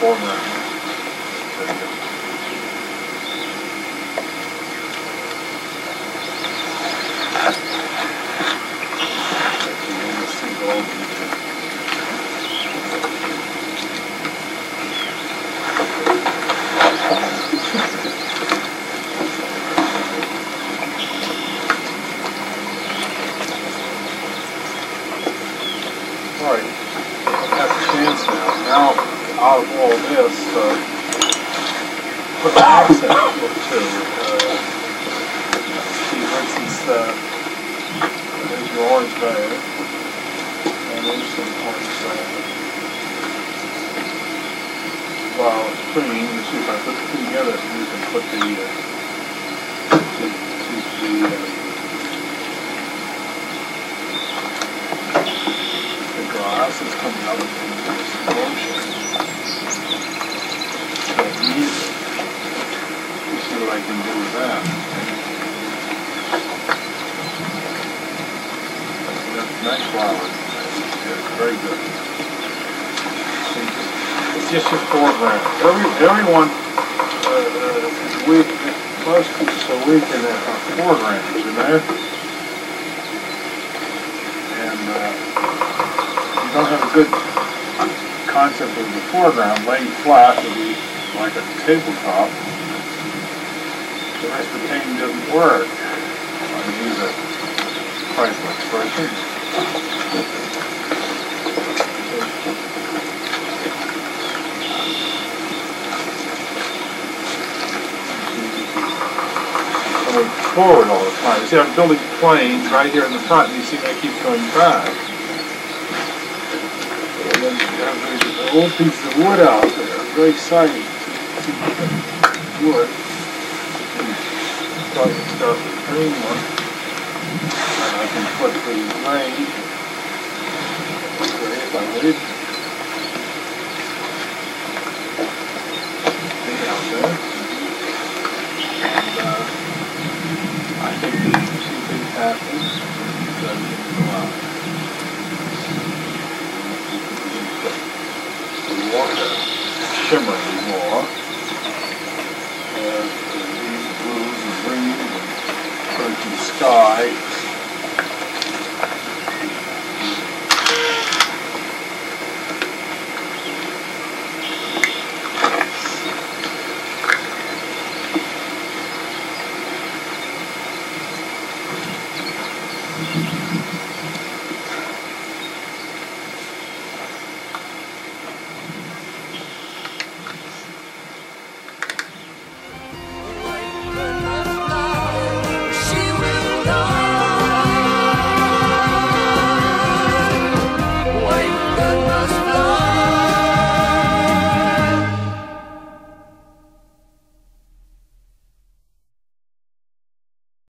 the detail. All right, have a chance now. Now, out of all this, uh, put an accent two. Uh, see, for instance, uh, there's your orange bag, and there's some orange bag. Well, it's green, you see if I put the two together, you can put the, uh, the, the, the, the coming out of this motion. So easy. You see what I can do with very good. It's just your foreground. Every, everyone, uh, uh, we, most people are weak in their foregrounds, you know? And, uh, you don't have a good concept of the foreground, laying flat would be like a tabletop. The rest of the painting doesn't work. I use a prideful expression. Going forward all the time. You see, I'm building planes right here in the front, and you see they keep going back. And then you have these old pieces of wood out there, very exciting. Wood. I can start with the green one. And I can put the. Okay, if I uh, I think the two out. the water more. And these blues and greens and turkey